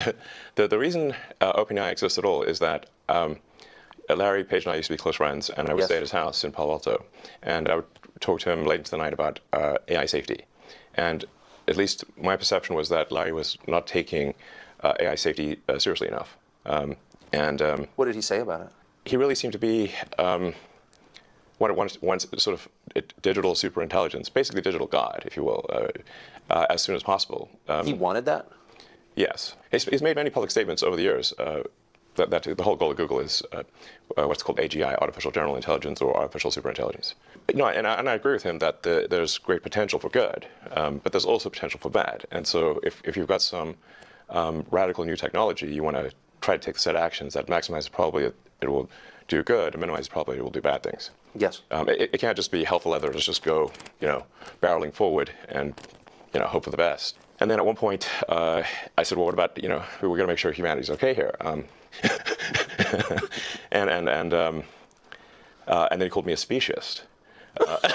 the, the reason uh, OpenAI exists at all is that um, Larry Page and I used to be close friends, and I would Yes. stay at his house in Palo Alto, and I would talk to him late into the night about uh, AI safety. And at least my perception was that Larry was not taking uh, AI safety uh, seriously enough. Um, and um, What did he say about it? he really seemed to be um, one, one, one sort of digital super intelligence, basically digital God, if you will, uh, uh, as soon as possible. Um, He wanted that? Yes. He's, he's made many public statements over the years uh, that, that the whole goal of Google is uh, uh, what's called AGI, artificial general intelligence or artificial superintelligence. No, and I, and I agree with him that the, there's great potential for good, um, but there's also potential for bad. And so if, if you've got some um, radical new technology, you want to try to take a set of actions that maximize the probability that it will do good and minimize the probability it will do bad things. Yes. Um, it, it can't just be hell for leather. Let's just go, you know, barreling forward and, you know, hope for the best. And then at one point, uh, I said, well, what about, you know, we're going to make sure humanity's okay here. Um, and and and um, uh, and then he called me a speciesist.